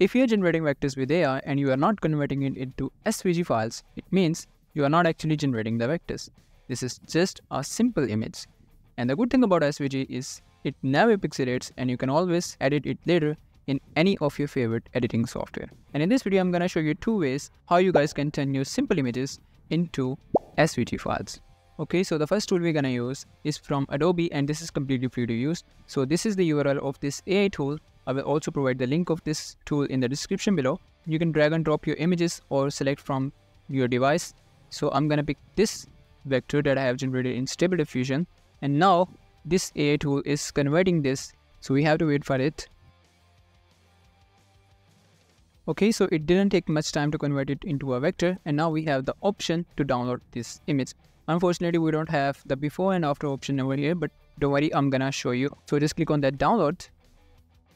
If you are generating vectors with AI and you are not converting it into SVG files, it means you are not actually generating the vectors. This is just a simple image. And the good thing about SVG is it never pixelates and you can always edit it later in any of your favorite editing software. And in this video, I'm gonna show you two ways how you guys can turn your simple images into SVG files. Okay, so the first tool we're gonna use is from Adobe and this is completely free to use. So this is the URL of this AI tool. I will also provide the link of this tool in the description below. You can drag and drop your images or select from your device. So I'm gonna pick this vector that I have generated in Stable Diffusion. And now this AI tool is converting this. So we have to wait for it. Okay, so it didn't take much time to convert it into a vector and now we have the option to download this image. Unfortunately, we don't have the before and after option over here, but don't worry, I'm gonna show you. So just click on that download.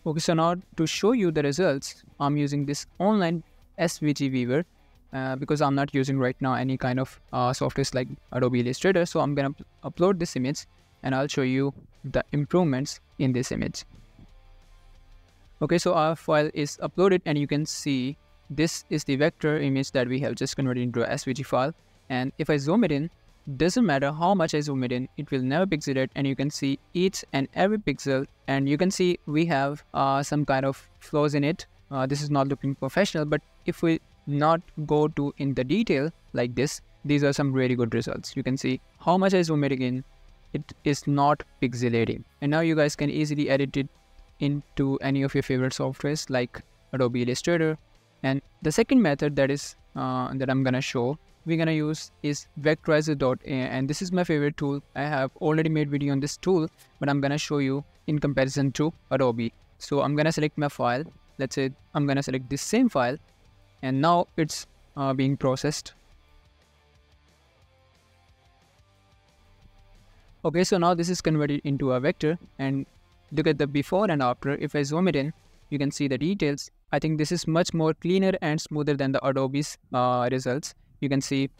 Okay, so now to show you the results, I'm using this online SVG Viewer uh, because I'm not using right now any kind of uh, softwares like Adobe Illustrator. So I'm gonna upload this image and I'll show you the improvements in this image. Okay, so our file is uploaded and you can see this is the vector image that we have just converted into a SVG file. And if I zoom it in, doesn't matter how much I zoom it in, it will never pixelate and you can see each and every pixel and you can see we have uh, some kind of flaws in it. Uh, this is not looking professional, but if we not go to in the detail like this, these are some really good results. You can see how much I zoom it in, it is not pixelating. And now you guys can easily edit it into any of your favorite softwares like Adobe Illustrator. And the second method that is uh, that I'm gonna show we're gonna use is vectorizer.ai and this is my favorite tool. I have already made video on this tool, but I'm gonna show you in comparison to Adobe. So I'm gonna select my file. Let's say I'm gonna select this same file and now it's uh, being processed. Okay, so now this is converted into a vector and look at the before and after. If I zoom it in, you can see the details. I think this is much more cleaner and smoother than the Adobe's uh, results you can see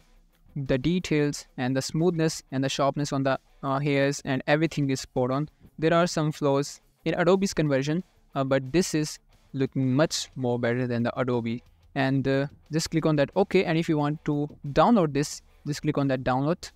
the details and the smoothness and the sharpness on the uh, hairs and everything is spot on. There are some flaws in Adobe's conversion, uh, but this is looking much more better than the Adobe. And uh, just click on that OK. And if you want to download this, just click on that download.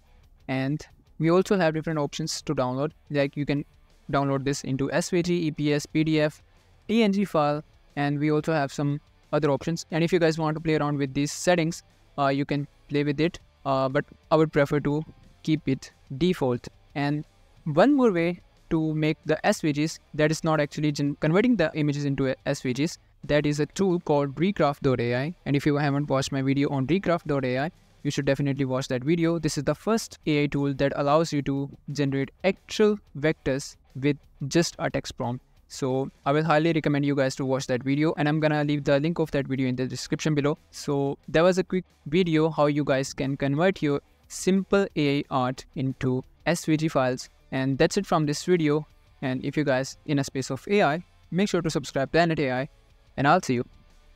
And we also have different options to download. Like you can download this into SVG, EPS, PDF, PNG file, and we also have some other options. And if you guys want to play around with these settings, uh, you can play with it uh, but I would prefer to keep it default and one more way to make the SVGs that is not actually converting the images into SVGs that is a tool called recraft.ai and if you haven't watched my video on recraft.ai you should definitely watch that video. This is the first AI tool that allows you to generate actual vectors with just a text prompt. So I will highly recommend you guys to watch that video and I'm gonna leave the link of that video in the description below. So that was a quick video how you guys can convert your simple AI art into SVG files and that's it from this video and if you guys in a space of AI make sure to subscribe Planet AI and I'll see you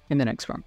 in the next one.